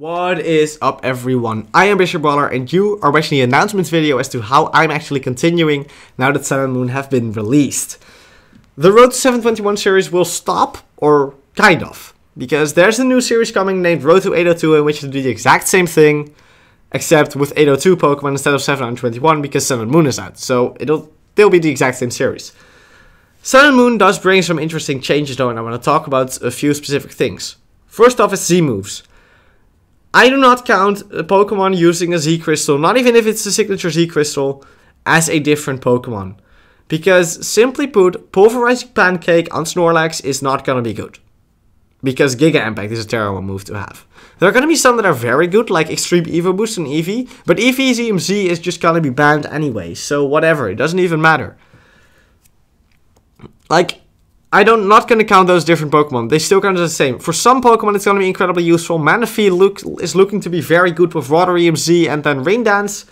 What is up everyone? I am BisharpBrawler and you are watching the announcement video as to how I'm actually continuing now that Sun and Moon have been released. The Road to 721 series will stop, or kind of, because there's a new series coming named Road to 802 in which will do the exact same thing, except with 802 Pokemon instead of 721 because Sun and Moon is out, so it'll they'll be the exact same series. Sun and Moon does bring some interesting changes though and I want to talk about a few specific things. First off is Z moves. I do not count a Pokemon using a Z Crystal, not even if it's a signature Z Crystal, as a different Pokemon. Because, simply put, Pulverizing Pancake on Snorlax is not gonna be good. Because Giga Impact is a terrible move to have. There are gonna be some that are very good, like Extreme Evoboost and Eevee, but Eevium Z is just gonna be banned anyway, so whatever, it doesn't even matter. Like, I don't not gonna count those different Pokemon. They still count as the same. For some Pokemon, it's gonna be incredibly useful. Manaphy look is looking to be very good with Waterium Z and then Rain Dance.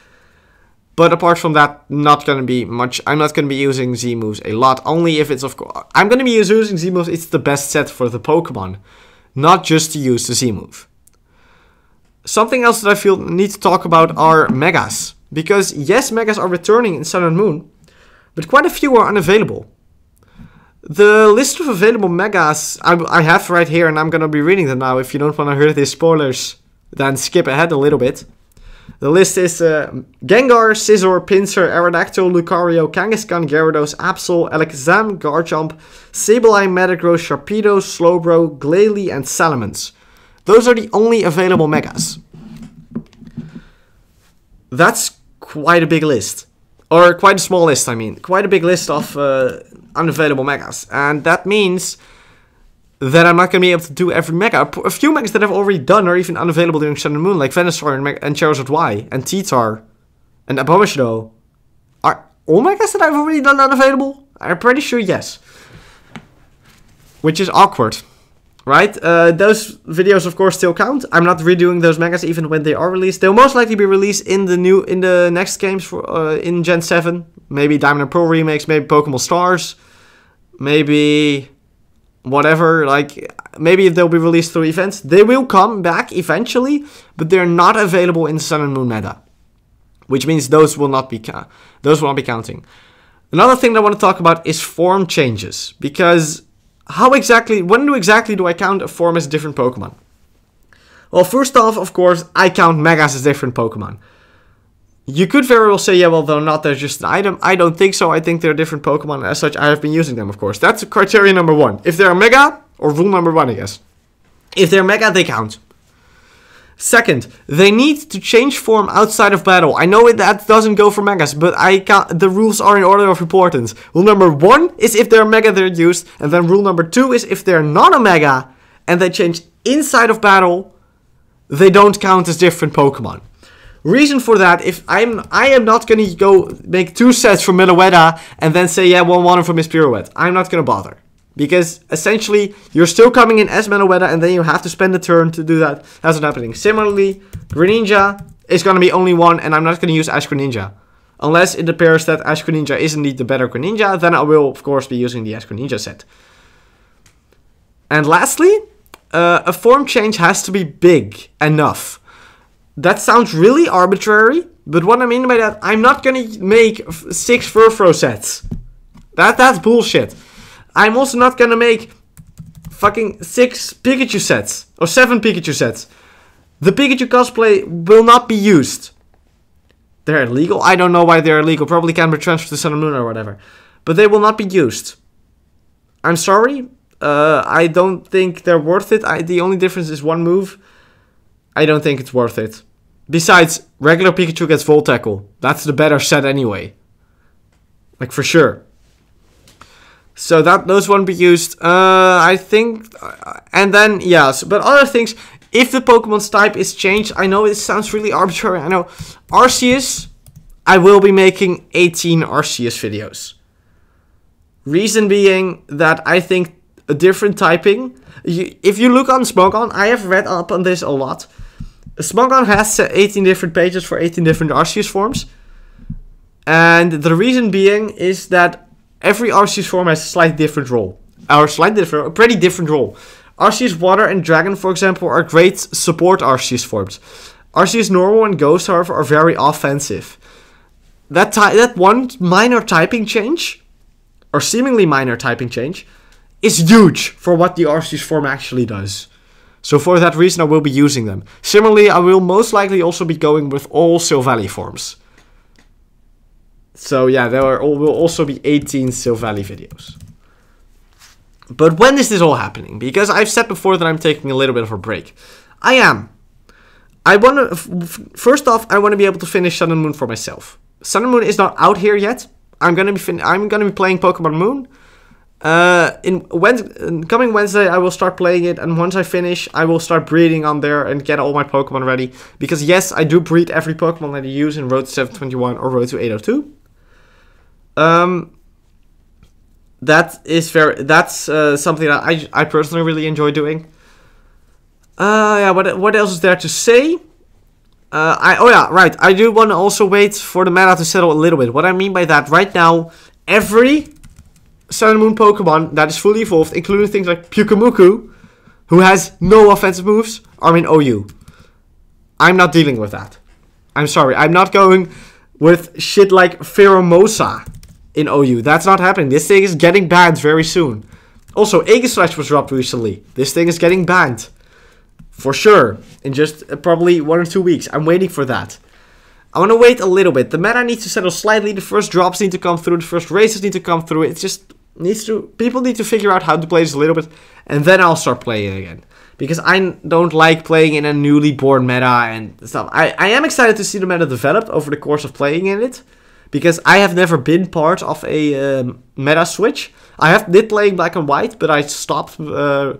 But apart from that, not gonna be much. I'm not gonna be using Z moves a lot. Only if it's of course. I'm gonna be using Z moves. It's the best set for the Pokemon, not just to use the Z move. Something else that I feel need to talk about are Megas. Because yes, Megas are returning in Sun and Moon, but quite a few are unavailable. The list of available megas I, I have right here, and I'm gonna be reading them now. If you don't want to hear these spoilers, then skip ahead a little bit. The list is uh, Gengar, Scizor, Pinsir, Aerodactyl, Lucario, Kangaskhan, Gyarados, Absol, Alakazam, Garchomp, Sableye, Metagross, Sharpedo, Slowbro, Glalie, and Salamence. Those are the only available megas. That's quite a big list. Or quite a small list, I mean. Quite a big list of uh, unavailable megas. And that means that I'm not going to be able to do every mega. A few megas that I've already done are even unavailable during Sun and Moon, like Venusaur and, and Charizard Y, and T-Tar, and Abomasnow. Are all megas that I've already done unavailable? I'm pretty sure yes. Which is awkward right? Uh, those videos, of course, still count. I'm not redoing those megas even when they are released. They'll most likely be released in the new in the next games for uh, in Gen 7. Maybe Diamond and Pearl remakes, maybe Pokemon Stars, maybe whatever. Like maybe if they'll be released through events, they will come back eventually, but they're not available in Sun and Moon meta, which means those will not be those will not be counting. Another thing that I want to talk about is form changes because how exactly, when do exactly do I count a form as a different Pokemon? Well, first off, of course, I count Megas as different Pokemon. You could very well say, yeah, well, they're not, they're just an item. I don't think so. I think they're different Pokemon. As such, I have been using them, of course. That's criteria number one. If they're Mega, or rule number one, I guess. If they're Mega, they count. Second, they need to change form outside of battle. I know that doesn't go for megas, but I can't, the rules are in order of importance. Rule number one is if they're mega, they're used, and then rule number two is if they're not a mega and they change inside of battle, they don't count as different Pokemon. Reason for that, if I'm I am not gonna go make two sets for Meloetta and then say yeah, well one of them is Pirouette. I'm not gonna bother. Because essentially, you're still coming in as Meloetta and then you have to spend a turn to do that. That's not happening. Similarly, Greninja is going to be only one and I'm not going to use Ash Greninja. Unless it appears that Ash Greninja is indeed the better Greninja, then I will of course be using the Ash Greninja set. And lastly, uh, a form change has to be big enough. That sounds really arbitrary, but what I mean by that, I'm not gonna make six Furfrou sets. That that's bullshit. I'm also not gonna make fucking six Pikachu sets or seven Pikachu sets. The Pikachu cosplay will not be used. They're illegal. I don't know why they're illegal. Probably can be transferred to Sun and Moon or whatever. But they will not be used. I'm sorry. Uh, I don't think they're worth it. I, the only difference is one move. I don't think it's worth it. Besides, regular Pikachu gets Volt Tackle. That's the better set anyway. Like for sure. So that those won't be used. Uh, I think, and then yes, but other things. If the Pokemon's type is changed, I know it sounds really arbitrary. I know Arceus. I will be making 18 Arceus videos. Reason being that I think a different typing. if you look on Smogon, I have read up on this a lot. Smogon has 18 different pages for 18 different Arceus forms. And the reason being is that every Arceus form has a slightly different role. Or slightly different, a pretty different role. Arceus Water and Dragon, for example, are great support Arceus forms. Arceus Normal and Ghost, however, are very offensive. That ty- that one minor typing change, or seemingly minor typing change, is huge for what the Arceus form actually does. So for that reason, I will be using them. Similarly, I will most likely also be going with all Silvally forms. So yeah, there are, will also be 18 Silvally videos. But when is this all happening? Because I've said before that I'm taking a little bit of a break. I am. I want to. First off, I want to be able to finish Sun and Moon for myself. Sun and Moon is not out here yet. I'm gonna be. Fin- I'm gonna be playing Pokemon Moon. Uh, in when coming Wednesday, I will start playing it, and once I finish, I will start breeding on there and get all my Pokemon ready. Because yes, I do breed every Pokemon that I use in Road 721 or Road to 802. Um, that is very. That's uh, something that I I personally really enjoy doing. Uh, yeah. What what else is there to say? Uh, I oh yeah right. I do want to also wait for the meta to settle a little bit. What I mean by that, right now, every Sun and Moon Pokemon that is fully evolved, including things like Pyukumuku, who has no offensive moves, are in OU. I'm not dealing with that. I'm sorry. I'm not going with shit like Pheromosa in OU. That's not happening. This thing is getting banned very soon. Also, Aegislash was dropped recently. This thing is getting banned. For sure. In just uh, probably one or two weeks. I'm waiting for that. I want to wait a little bit. The meta needs to settle slightly. The first drops need to come through. The first races need to come through. It just needs to... People need to figure out how to play this a little bit. And then I'll start playing again. Because I don't like playing in a newly born meta and stuff. I, I am excited to see the meta develop over the course of playing in it because I have never been part of a um, meta switch. I have did playing black and white, but I stopped uh,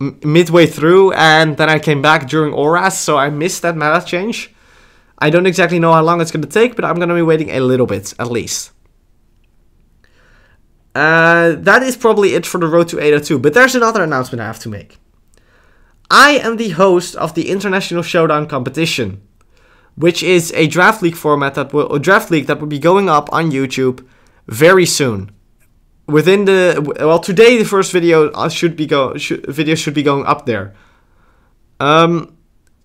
m- midway through, and then I came back during ORAS, so I missed that meta change. I don't exactly know how long it's going to take, but I'm going to be waiting a little bit at least. Uh, that is probably it for the road to 802, but there's another announcement I have to make. I am the host of the International Showdown competition which is a draft league format that will a draft league that will be going up on YouTube very soon. Within the well, today the first video uh, should be go should, video should be going up there. Um,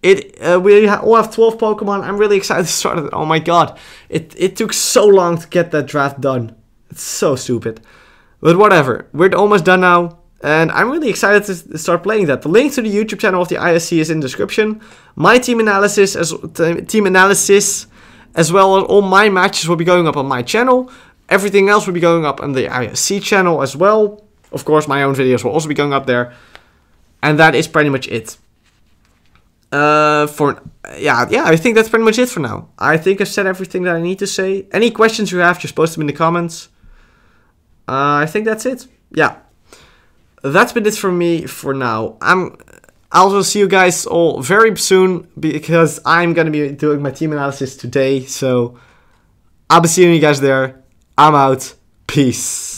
it uh, we ha- all have twelve Pokemon. I'm really excited to start it. Oh my god, it it took so long to get that draft done. It's so stupid, but whatever. We're almost done now. And I'm really excited to start playing that. The link to the YouTube channel of the ISC is in the description. My team analysis as team analysis as well as all my matches will be going up on my channel. Everything else will be going up on the ISC channel as well. Of course, my own videos will also be going up there. And that is pretty much it. Uh, for yeah, yeah, I think that's pretty much it for now. I think I've said everything that I need to say. Any questions you have, just post them in the comments. Uh, I think that's it. Yeah that's been it from me for now. I'm I'll see you guys all very soon because I'm gonna be doing my team analysis today. So I'll be seeing you guys there. I'm out. Peace.